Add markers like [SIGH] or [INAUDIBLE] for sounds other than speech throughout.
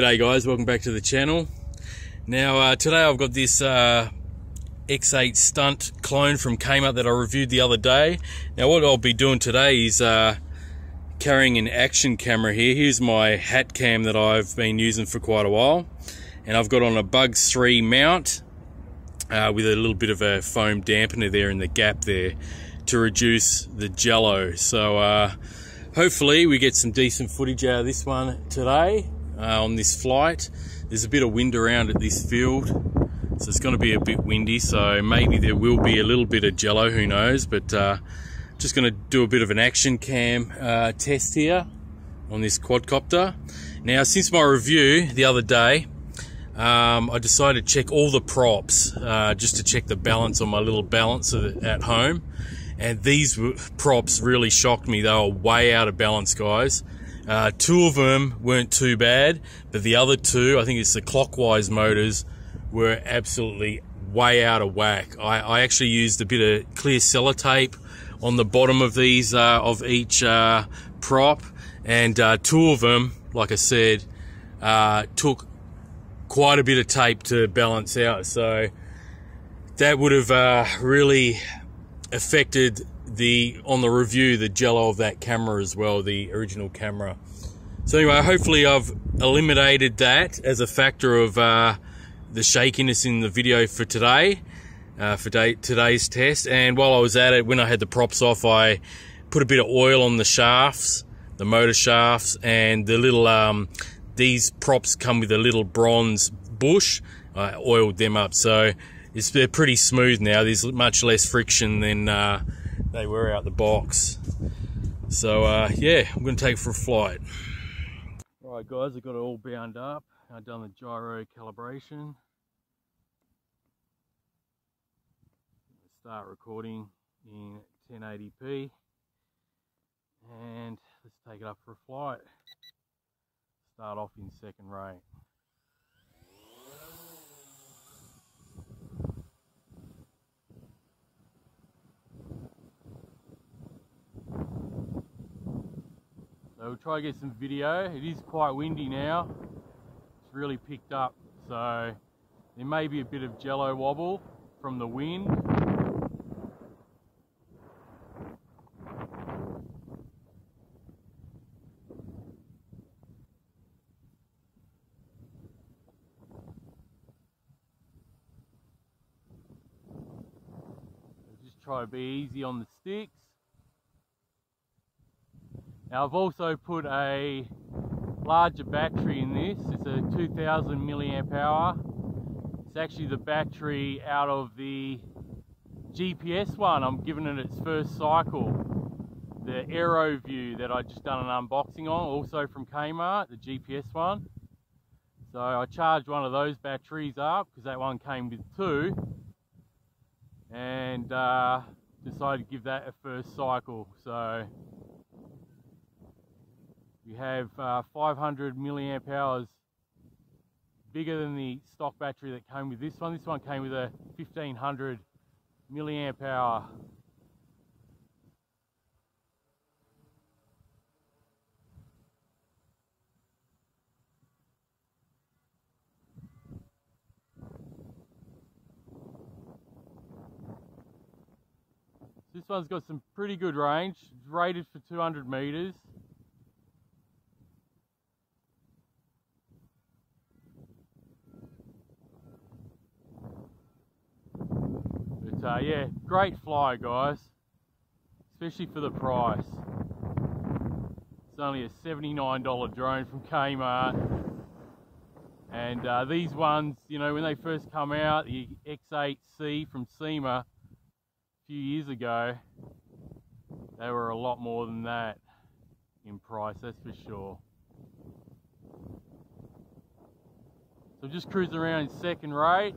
G'day guys, welcome back to the channel. Now uh, today I've got this uh, X8 Stunt clone from Kmart that I reviewed the other day. Now what I'll be doing today is uh, carrying an action camera here. Here's my hat cam that I've been using for quite a while. And I've got on a Bugs 3 mount uh, with a little bit of a foam dampener there in the gap there to reduce the jello. So uh, hopefully we get some decent footage out of this one today uh, on this flight. There's a bit of wind around at this field, so it's going to be a bit windy, so maybe there will be a little bit of jello, who knows, but uh, just going to do a bit of an action cam uh, test here on this quadcopter. Now, since my review the other day, um, I decided to check all the props uh, just to check the balance on my little balancer at home. And these props really shocked me. They were way out of balance, guys. Uh, two of them weren't too bad, but the other two, I think it's the clockwise motors, were absolutely way out of whack. I, I actually used a bit of clear sellotape on the bottom of these, uh, of each uh, prop, and uh, two of them, like I said, uh, took quite a bit of tape to balance out. So that would have uh, really affected the on the review the jello of that camera as well, the original camera. So anyway, hopefully I've eliminated that as a factor of uh, the shakiness in the video for today, uh, for day, today's test. And while I was at it, when I had the props off, I put a bit of oil on the shafts, the motor shafts, and the little, um, these props come with a little bronze bush. I oiled them up. So it's, they're pretty smooth now. There's much less friction than uh, they were out the box. So uh, yeah, I'm going to take it for a flight. Alright guys, I've got it all bound up. I've done the gyro calibration. Start recording in 1080p. And let's take it up for a flight. Start off in second rate. We'll try to get some video. It is quite windy now. It's really picked up. So there may be a bit of jello wobble from the wind. Just try to be easy on the sticks. Now I've also put a larger battery in this. It's a 2000 milliamp hour. It's actually the battery out of the GPS one. I'm giving it its first cycle. The AeroView that I just done an unboxing on, also from Kmart, the GPS one. So I charged one of those batteries up because that one came with two. And uh, decided to give that a first cycle. So you have uh, 500 milliamp hours bigger than the stock battery that came with this one. This one came with a 1500 milliamp hour. This one's got some pretty good range. It's rated for 200 meters. Uh, yeah, great fly, guys, especially for the price. It's only a $79 drone from Kmart. And uh, these ones, you know, when they first come out, the X8C from Syma a few years ago, they were a lot more than that in price, that's for sure. So just cruising around in second rate.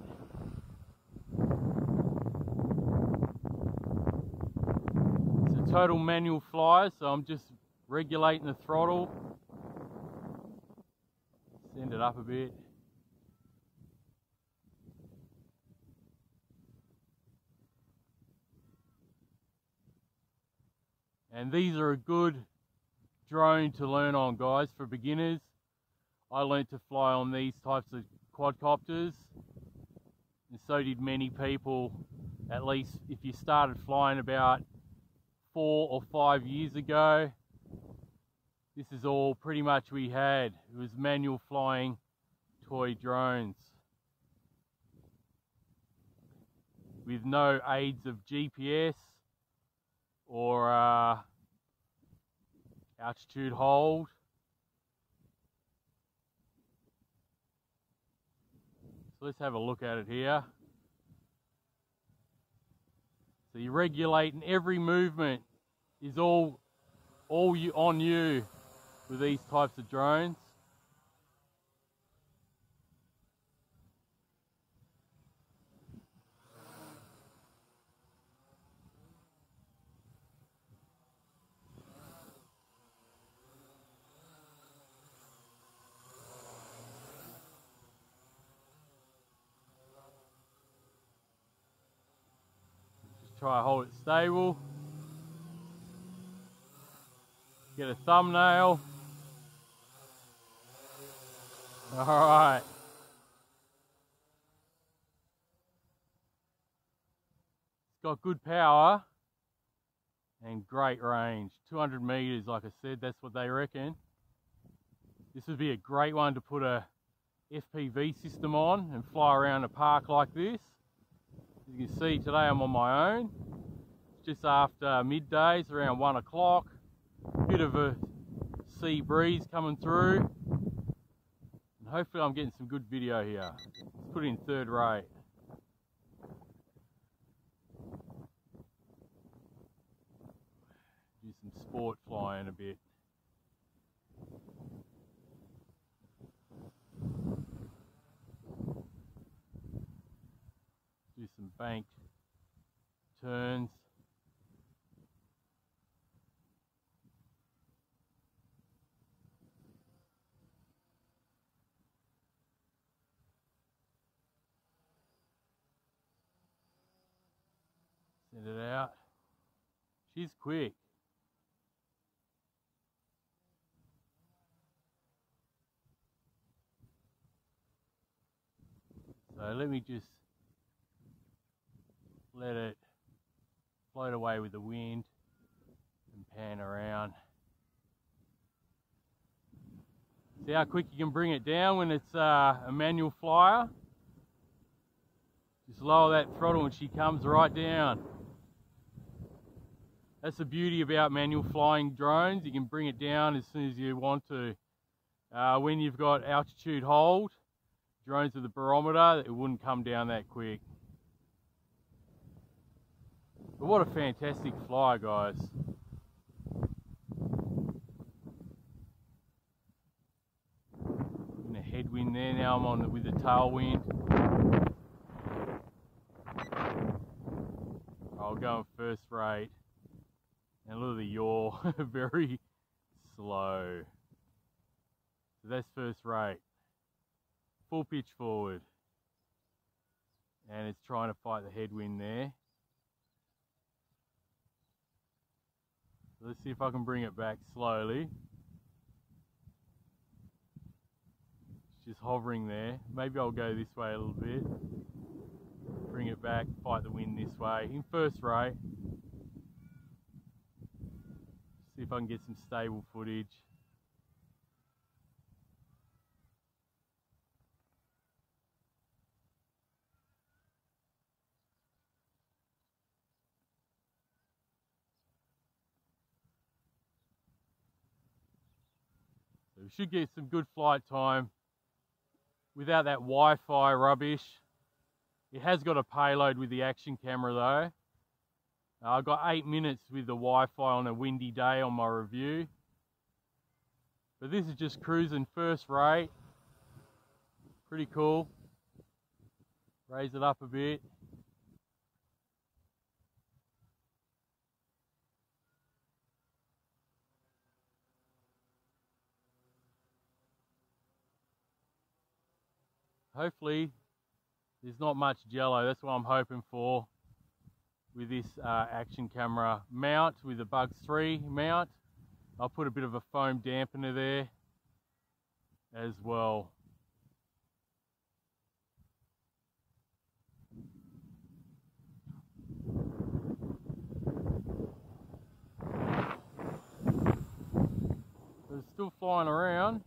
Total manual flyer, so I'm just regulating the throttle. Send it up a bit. And these are a good drone to learn on guys for beginners. I learnt to fly on these types of quadcopters, and so did many people. At least if you started flying about four or five years ago, this is all pretty much we had. It was manual flying toy drones with no aids of GPS or uh, altitude hold. So let's have a look at it here. So you're regulating every movement is all all you on you with these types of drones. Try to hold it stable. Get a thumbnail. All right. It's got good power and great range. 200 meters, like I said, that's what they reckon. This would be a great one to put a FPV system on and fly around a park like this. You can see today I'm on my own. It's just after midday, it's around one o'clock. Bit of a sea breeze coming through. And hopefully I'm getting some good video here. Let's put in third rate. Do some sport flying a bit. Banked turns. Send it out. She's quick. So let me just let it float away with the wind and pan around. See how quick you can bring it down when it's uh, a manual flyer? Just lower that throttle and she comes right down. That's the beauty about manual flying drones. You can bring it down as soon as you want to. Uh, when you've got altitude hold, drones with a barometer, it wouldn't come down that quick. But what a fantastic fly, guys. In a headwind there, now I'm on the, with the tailwind. I'll go first rate. And look at the yaw, [LAUGHS] very slow. So that's first rate. Full pitch forward. And it's trying to fight the headwind there. Let's see if I can bring it back slowly. It's just hovering there. Maybe I'll go this way a little bit. Bring it back, fight the wind this way. In first rate. See if I can get some stable footage. We should get some good flight time without that Wi-Fi rubbish. It has got a payload with the action camera though. I got eight minutes with the Wi-Fi on a windy day on my review. But this is just cruising first rate. Pretty cool. Raise it up a bit. Hopefully there's not much jello. That's what I'm hoping for with this uh, action camera mount with the Bugs 3 mount. I'll put a bit of a foam dampener there as well. It's still flying around.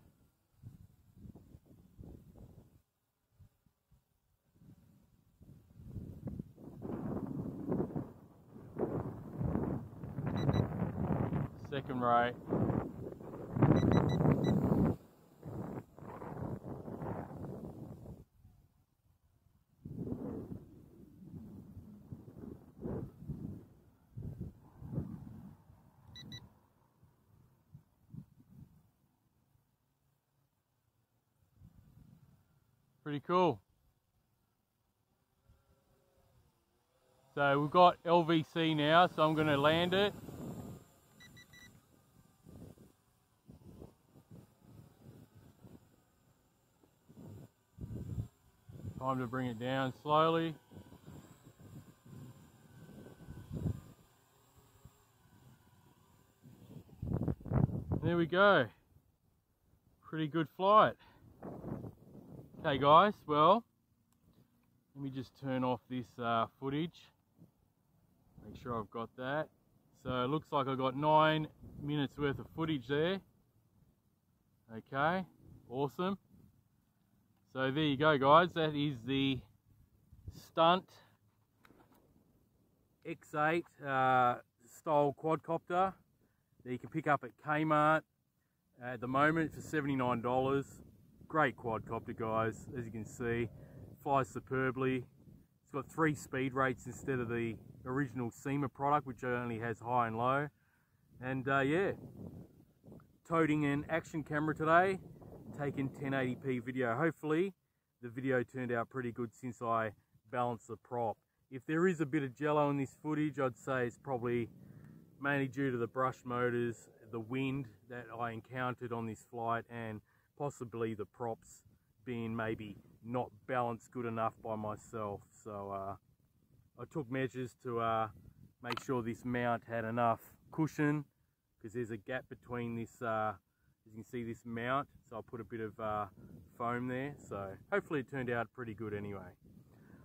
Second rate. Pretty cool. So we've got LVC now, so I'm going to land it. Time to bring it down slowly. There we go. Pretty good flight. Okay guys, well, let me just turn off this uh, footage. Make sure I've got that. So it looks like I've got nine minutes worth of footage there. Okay, awesome. So there you go guys, that is the Stunt X8 uh, style quadcopter that you can pick up at Kmart. At the moment for $79 great quadcopter guys as you can see. Flies superbly. It's got three speed rates instead of the original Syma product which only has high and low. And uh, yeah toting an action camera today taking 1080p video hopefully the video turned out pretty good since I balanced the prop if there is a bit of jello in this footage I'd say it's probably mainly due to the brush motors the wind that I encountered on this flight and possibly the props being maybe not balanced good enough by myself. So uh, I took measures to uh, make sure this mount had enough cushion because there's a gap between this, uh, as you can see this mount. So I'll put a bit of uh, foam there. So hopefully it turned out pretty good anyway.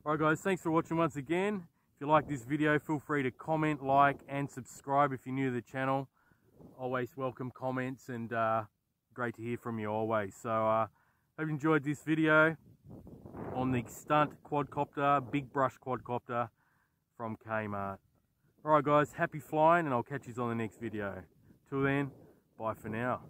Alright guys, thanks for watching once again. If you like this video, feel free to comment, like and subscribe if you're new to the channel. Always welcome comments and uh, great to hear from you always. So uh, hope you enjoyed this video on the stunt quadcopter, big brush quadcopter from Kmart. Alright guys, happy flying and I'll catch you on the next video. Till then, bye for now.